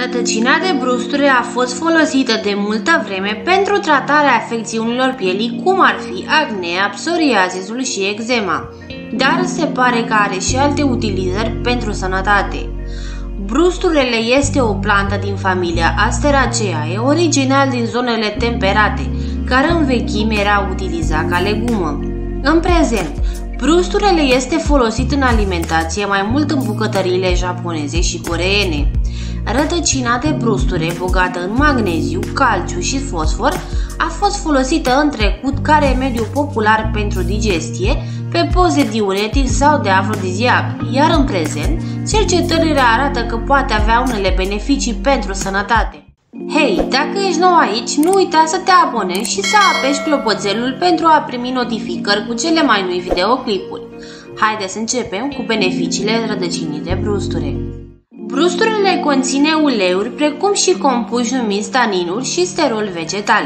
Rădăcina de brusture a fost folosită de multă vreme pentru tratarea afecțiunilor pielii, cum ar fi acnea, psoriazisul și eczema, dar se pare că are și alte utilizări pentru sănătate. Brusturele este o plantă din familia Asteraceae, original din zonele temperate, care în vechime era utilizat ca legumă. În prezent, brusturele este folosit în alimentație mai mult în bucătăriile japoneze și coreene. Rădăcina de brusture bogată în magneziu, calciu și fosfor a fost folosită în trecut ca remediu popular pentru digestie, pe poze diuretic sau de afrodiziac, iar în prezent, cercetările arată că poate avea unele beneficii pentru sănătate. Hei, dacă ești nou aici, nu uita să te abonezi și să apeși clopoțelul pentru a primi notificări cu cele mai noi videoclipuri. Haideți să începem cu beneficiile rădăcinii de brusture. Brusturile conține uleiuri precum și compuși numiți taninuri și sterol vegetal.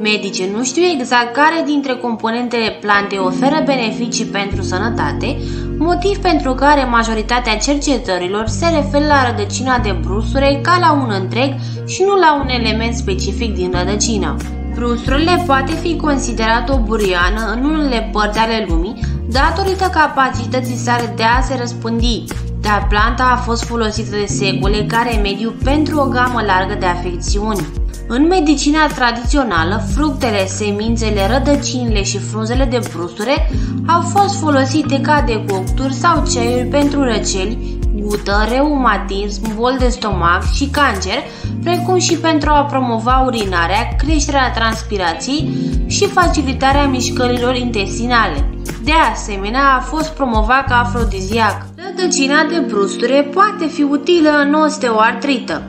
Medicii nu știu exact care dintre componentele plantei oferă beneficii pentru sănătate, motiv pentru care majoritatea cercetărilor se referă la rădăcina de brusture ca la un întreg și nu la un element specific din rădăcină. Brusturile poate fi considerat o buriană în unele părți ale lumii datorită capacității sale de a se răspândi, dar planta a fost folosită de secole ca remediu pentru o gamă largă de afecțiuni. În medicina tradițională, fructele, semințele, rădăcinile și frunzele de brusture au fost folosite ca decocturi sau ceaiuri pentru răceli, gută, reumatism, bol de stomac și cancer, precum și pentru a promova urinarea, creșterea transpirației și facilitarea mișcărilor intestinale. De asemenea, a fost promovat ca afrodiziac. Rădăcina de brusture poate fi utilă în osteoartrită.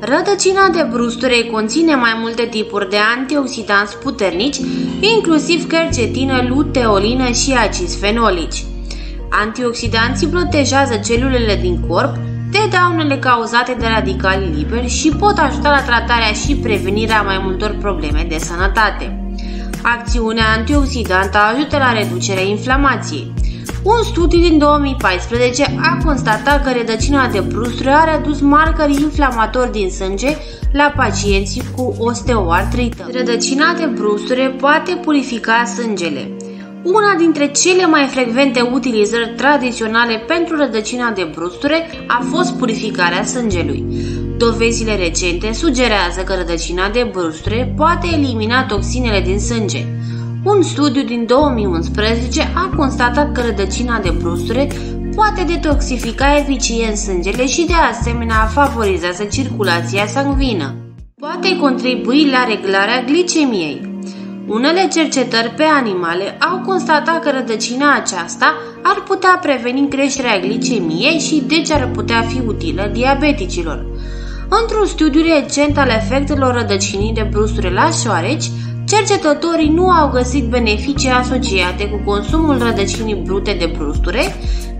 Rădăcina de brusture conține mai multe tipuri de antioxidanți puternici, inclusiv quercetină, luteolină și acizi fenolici. Antioxidanții protejează celulele din corp de daunele cauzate de radicali liberi și pot ajuta la tratarea și prevenirea mai multor probleme de sănătate. Acțiunea antioxidantă ajută la reducerea inflamației. Un studiu din 2014 a constatat că rădăcina de brusture a redus marcării inflamatori din sânge la pacienții cu osteoartrită. Rădăcina de brusture poate purifica sângele. Una dintre cele mai frecvente utilizări tradiționale pentru rădăcina de brusture a fost purificarea sângelui. Dovezile recente sugerează că rădăcina de brusture poate elimina toxinele din sânge. Un studiu din 2011 a constatat că rădăcina de brusture poate detoxifica eficient sângele și de asemenea favorizează circulația sanguină. Poate contribui la reglarea glicemiei. Unele cercetări pe animale au constatat că rădăcina aceasta ar putea preveni creșterea glicemiei și deci ar putea fi utilă diabeticilor. Într-un studiu recent al efectelor rădăcinii de brusture la șoareci, cercetătorii nu au găsit beneficii asociate cu consumul rădăcinii brute de brusture,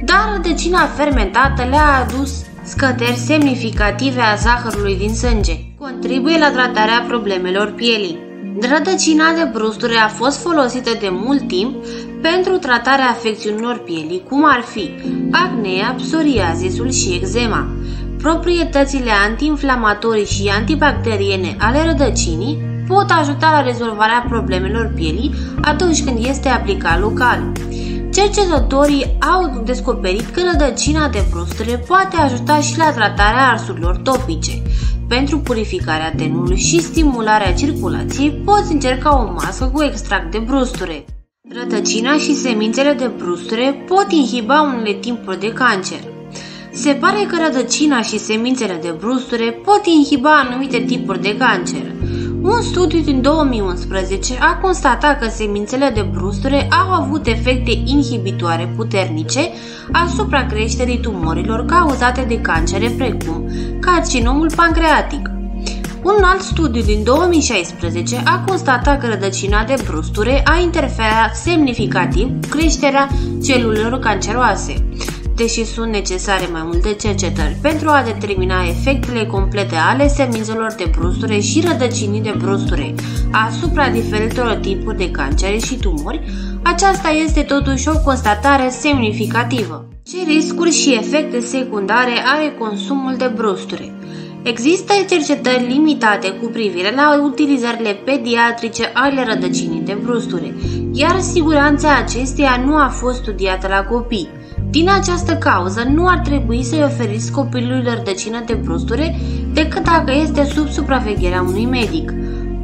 dar rădăcina fermentată le-a adus scăderi semnificative a zahărului din sânge. Contribuie la tratarea problemelor pielii. Rădăcina de brusture a fost folosită de mult timp pentru tratarea afecțiunilor pielii, cum ar fi acnea, psoriazisul și eczema. Proprietățile antiinflamatorii și antibacteriene ale rădăcinii pot ajuta la rezolvarea problemelor pielii atunci când este aplicat local. Cercetătorii au descoperit că rădăcina de brusture poate ajuta și la tratarea arsurilor topice. Pentru purificarea tenului și stimularea circulației poți încerca o mască cu extract de brusture. Rădăcina și semințele de brusture pot inhiba unele timpuri de cancer. Se pare că rădăcina și semințele de brusture pot inhiba anumite tipuri de cancer. Un studiu din 2011 a constatat că semințele de brusture au avut efecte inhibitoare puternice asupra creșterii tumorilor cauzate de cancere precum carcinomul pancreatic. Un alt studiu din 2016 a constatat că rădăcina de brusture a interferat semnificativ cu creșterea celulelor canceroase deși sunt necesare mai multe cercetări pentru a determina efectele complete ale semințelor de brusture și rădăcinii de brusture asupra diferitelor tipuri de cancere și tumori, aceasta este totuși o constatare semnificativă. Ce riscuri și efecte secundare are consumul de brusture? Există cercetări limitate cu privire la utilizările pediatrice ale rădăcinii de brusture, iar siguranța acesteia nu a fost studiată la copii. Din această cauză, nu ar trebui să-i oferiți copilului rădăcină de brusture decât dacă este sub supravegherea unui medic.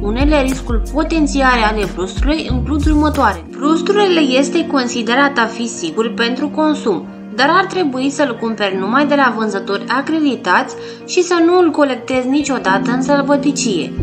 Unele riscuri potențiale ale brusturei includ următoare. Brusturele este considerat a fi sigur pentru consum, dar ar trebui să-l cumperi numai de la vânzători acreditați și să nu îl colectezi niciodată în sălbăticie.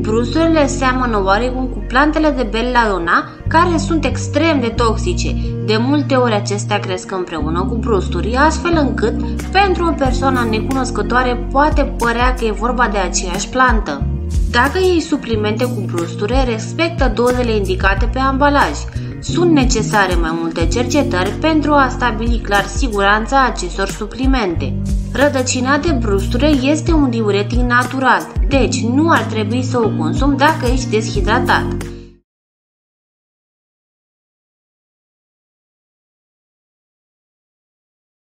Brusturile seamănă oarecum cu plantele de belladonna, care sunt extrem de toxice. De multe ori acestea cresc împreună cu brusturi, astfel încât, pentru o persoană necunoscătoare, poate părea că e vorba de aceeași plantă. Dacă iei suplimente cu brusture, respectă dozele indicate pe ambalaj. Sunt necesare mai multe cercetări pentru a stabili clar siguranța acestor suplimente. Rădăcina de brusture este un diuretic natural, deci nu ar trebui să o consumi dacă ești deshidratat.